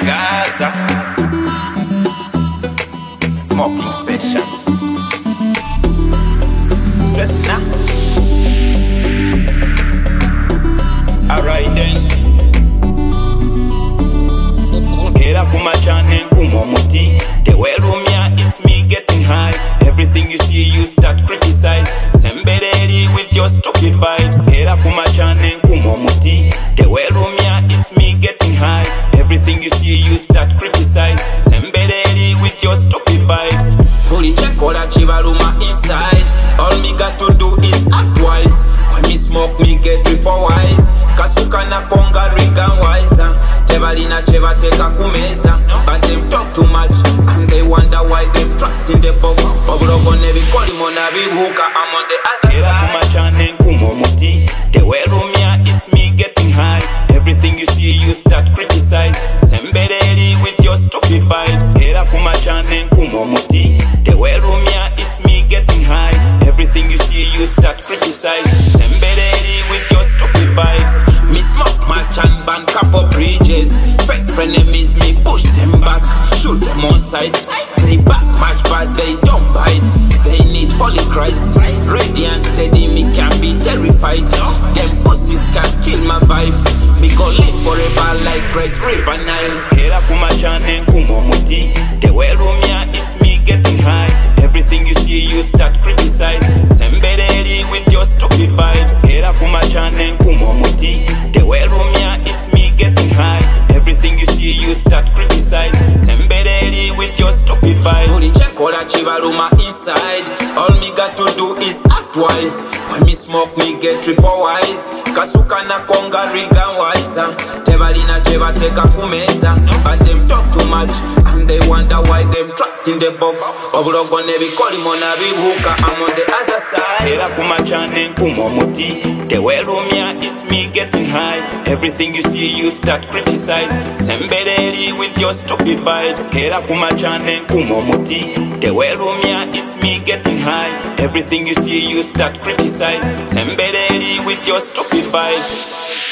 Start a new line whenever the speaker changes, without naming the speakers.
Gaza. Smoking session. Stress now. Alright then. Era kumachane kumomuti Tewerumia it's me getting high Everything you see see you start criticize. Sembeleli with your stupid vibes. Kulichekola chibaluma inside. All me got to do is act wise. When me smoke me get triple wise. Kasuka na konga riga wiser. Tebalina kyebateeka ku meza but them talk too much and they wonder why they trapped in the box obulogo nebikolimo nabibuuka I'm on the other era kumachane nkuma omuti tewerumya it's me getting high. Everything you see you start criticize kumachane nkuma omuti tewerumya it's me getting high everything you see you start criticize sembereri with your stupid vibes me smoke match and ban couple bridges. Fake frenemies, me push them back, shoot them on sight. They back match, but they don't bite. They need Holy Christ, radiant, steady. Me can be terrified. Them pussies can kill my vibes. Me go live forever like Great River Nile. Vibes. Ulichekola chibaluma inside. All me got to do is act wise. When me smoke, me get triple wise. Kasuka na konga riga wiser. Tebalina chebateka kumeza. But them talk too much box. Obulogo nebikolimo nabibuuka. I'm on the other side. Era kumachane nkumomuti. Tewerumya, it's me getting high. Everything you see, you start criticize. Sembeleli with your stupid vibes. Era kumachane nkumomuti. Tewerumya, it's me getting high. Everything you see, you start criticize. Sembeleli with your stupid vibes.